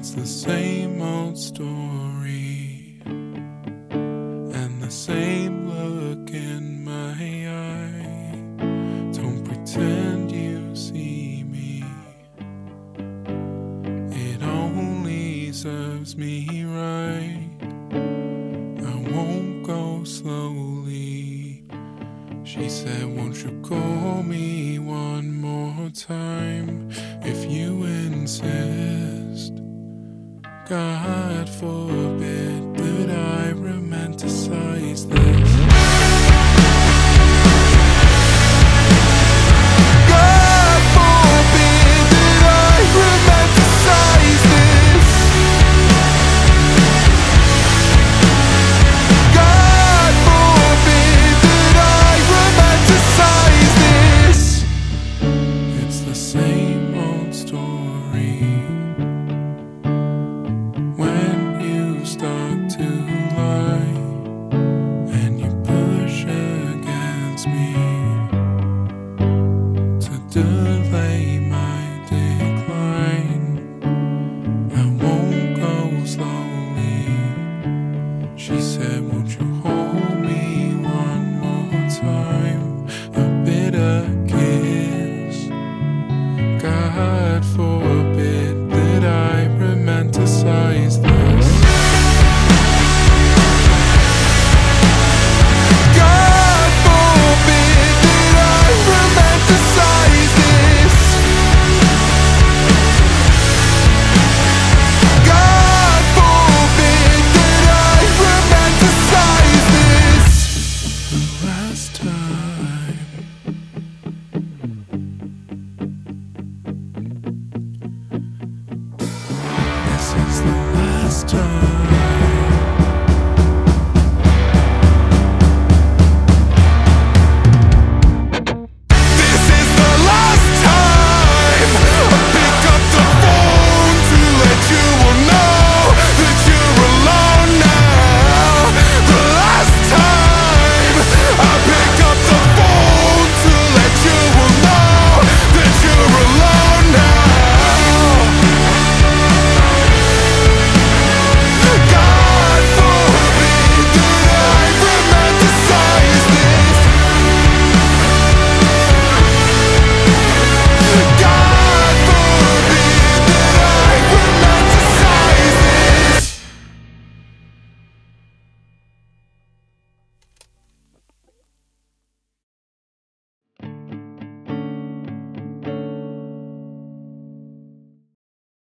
It's the same old story and the same look in my eye. Don't pretend you see me, it only serves me right. I won't go slowly. She said, Won't you call me one more time if you? God forbid that I romanticize this. God forbid that I romanticize this. God forbid that I romanticize this. It's the same old story. delay time.